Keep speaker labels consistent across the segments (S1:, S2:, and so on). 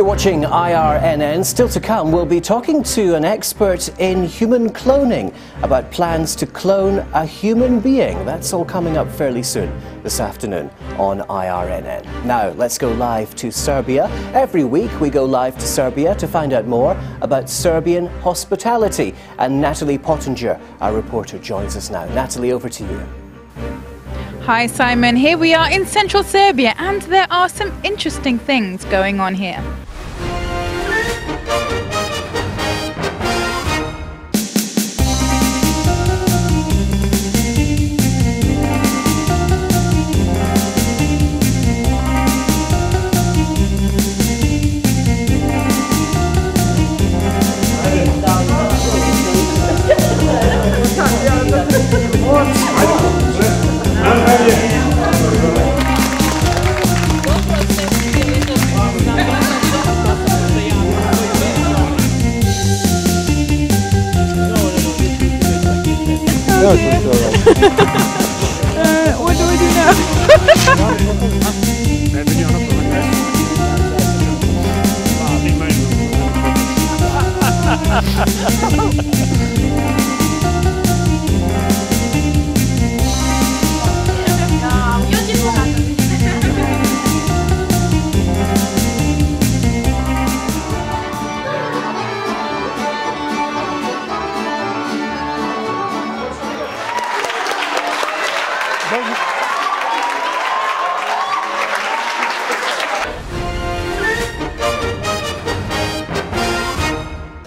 S1: You're watching IRNN. Still to come, we'll be talking to an expert in human cloning about plans to clone a human being. That's all coming up fairly soon this afternoon on IRNN. Now, let's go live to Serbia. Every week, we go live to Serbia to find out more about Serbian hospitality. And Natalie Pottinger, our reporter, joins us now. Natalie, over to you.
S2: Hi Simon, here we are in central Serbia and there are some interesting things going on here.
S3: No, it's all right.
S2: Uh, what do we do now?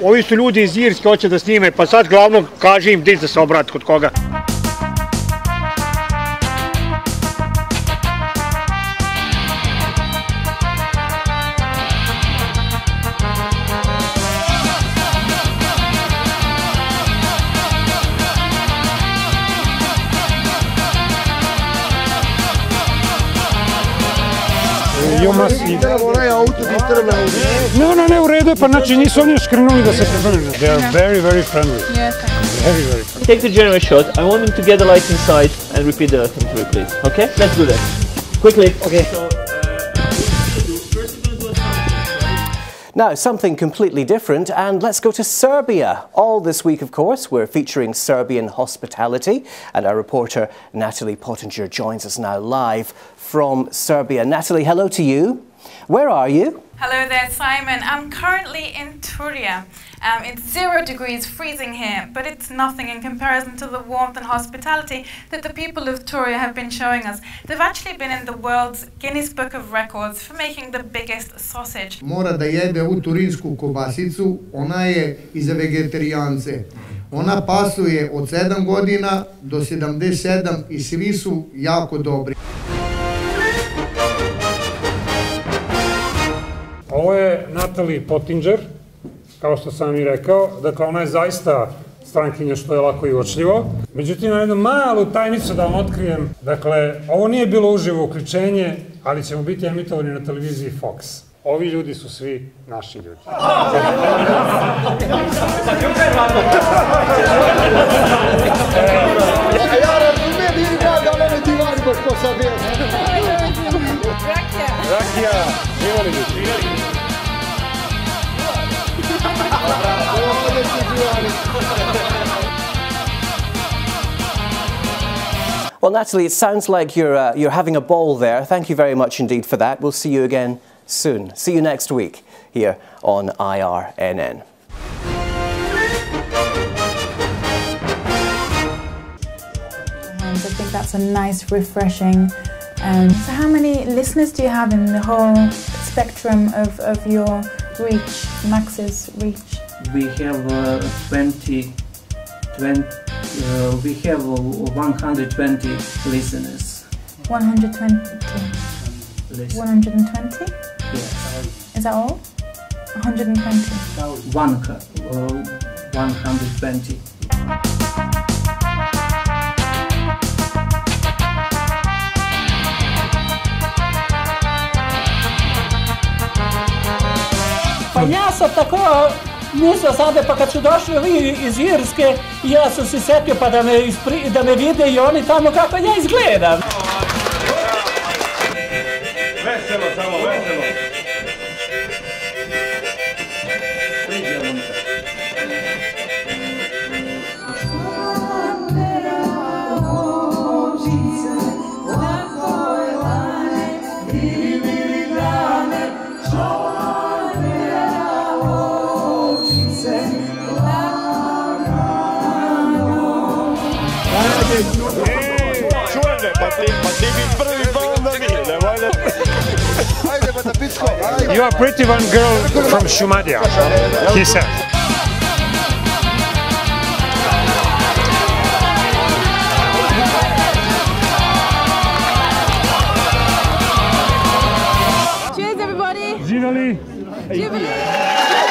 S4: Ovi su ljudi iz Irske, hoće da snime, pa sad glavno kaži im gdje da se obrat kod koga.
S3: You must. No, no, ne, u redu je, pa znači nisu oni škrnuli da se prebrne. They are very, very friendly.
S2: Yes.
S3: Very, very friendly.
S5: Take the general shot. I want them to get the light inside and repeat the thing through, please. Okay? Let's do that. Quickly. Okay.
S1: Now, something completely different, and let's go to Serbia. All this week, of course, we're featuring Serbian hospitality, and our reporter Natalie Pottinger joins us now live from Serbia. Natalie, hello to you. Where are you?
S6: Hello there, Simon. I'm currently in Turia. Um, it's zero degrees freezing here, but it's nothing in comparison to the warmth and hospitality that the people of Turia have been showing us. They've actually been in the world's Guinness Book of Records for making the biggest sausage.
S7: mora da jede ovu turinsku kobasicu, ona je i za vegetarijance. Ona pasuje od 7 godina do 77 i svi su jako dobri.
S3: Natalie Pottinger, kao što sam i rekao. Dakle, ona je zaista strankinja što je lako i uočljivo. Međutim, na jednu malu tajnicu da vam otkrijem. Dakle, ovo nije bilo uživo uključenje, ali ćemo biti emitovani na televiziji Fox. Ovi ljudi su svi naši ljudi. Rakija, živali ljudi.
S1: Well, Natalie, it sounds like you're, uh, you're having a ball there. Thank you very much indeed for that. We'll see you again soon. See you next week here on IRNN.
S2: And I think that's a nice, refreshing. Um, so, how many listeners do you have in the whole spectrum of, of your reach, Max's reach?
S8: we have uh, 20, 20 uh, we have uh, 120 listeners.
S2: 120.
S8: Listen.
S2: 120?
S8: Yes.
S2: Is that all? 120.
S8: One, uh, 120.
S9: Pa ja mislio sada, pa kad su došli ovi iz Irske, ja sam se setio pa da me, ispri, da me vide i oni tamo kako ja izgledam.
S3: You are pretty one girl from Shumadia, he said.
S6: Cheers, everybody!
S3: Živeli!
S10: Kad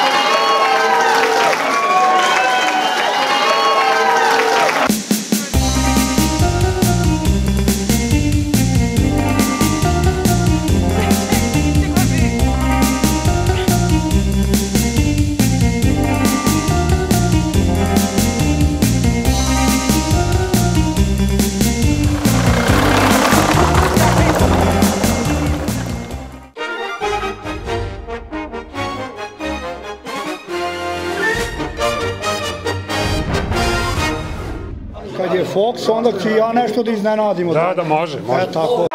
S10: Fox, onda ću ja nešto da iznenadim. od
S3: Da,
S10: toga.
S3: da može, može.
S10: E, tako.